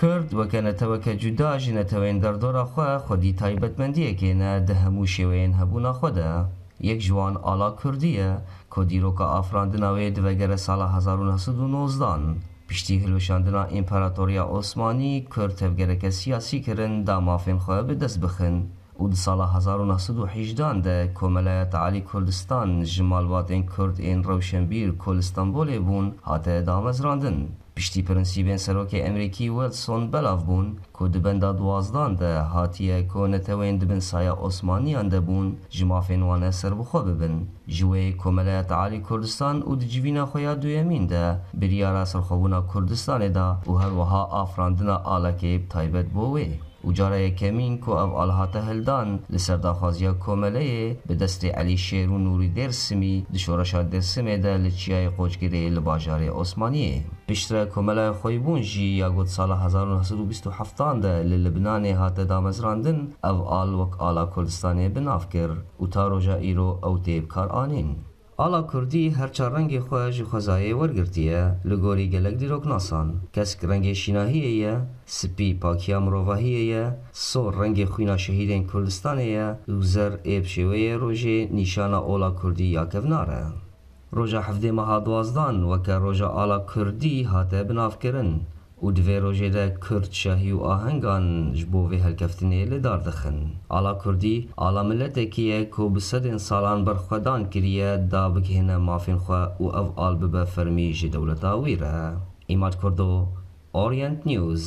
کرد وەکە نەتەوەکە جودا نەتەوەین دەردۆرە خۆ خودی تایبەتمەندیەکێنە دەهەموو شێوەیەن هەبوونا خۆدا یەک جوان ئالا کوردیە کۆ دیرۆکە ئافراندناوێ دڤەگەرە ساڵە 1990 پشتی هلوشاندنا ئیمپەراتۆریا ئۆسمانی کورد تەفگەرەکە سیاسی کردن دا مافێن خۆ بدەست بخن. و di sala 1918 de Komelayeta Alî Kurdistan ji malbatên Kurd ên rewşenbîr Kolistanbolê bûn hate پشتی پرنسی بین سروکی امریکی ویلسون بلاف بون که دو بنده دوازدان ده هاتیه که نتوین دبن سایه عثمانیان ده بون جمافین وانه سر بخوا ببن جوه عالی کردستان او دو جوینا خویا دویمین ده بریارا کردستان ده او هر وحا آفراندنا آلکی بطایبت بوه. و جارە یەکەمین کو ئەو ئالهاتە هەلدان لە سەرداخوازیە کۆمەلەیە بە دەستی علی شێر و نووری دێرسمی دشۆرەشا دەرسمێدا لە چیای قۆچگیرێ لە باژارێ ئۆسمانیە پشترە کۆمەلای خۆی بوون ژی یاگوت ساڵە 1920 لە لبنانێ هاتە دامەزراندن ئەو ئال وەک ئالا کوردستانێ بناف کرد و تا ڕۆژە ئیرۆ ئەو تێب کارانین. ئالا کوردی هەرچە ڕەنگی خۆشی خۆزایە وەرگرتیە لە گۆری گەلک دیرۆک ناسان کەسک ڕەنگی شیناهیەیە سپی پاکیا مرۆڤاهیەیە سۆ ڕەنگی خوینا شەهیدێن کوردستانەیە و زەر ئێبشێوەیە ڕۆژێ نیشانە ئۆلا کوردی یاکەڤنارە. ڕۆژە هەفتێ مەها دوازدان وەکە ڕۆژە ئالا کوردی هاتە بنافکردن و divê rojê de Kurd şahî û ahengan ji bo vê helkeftinê li dar dixin. Ala Kurdî ala milletekî ye ku bi sedên salan berxwedan kiriye da bigihîne mafên xwe û ev al bibe fermî ji dewleta wî re. Îmad Kurdo Orient News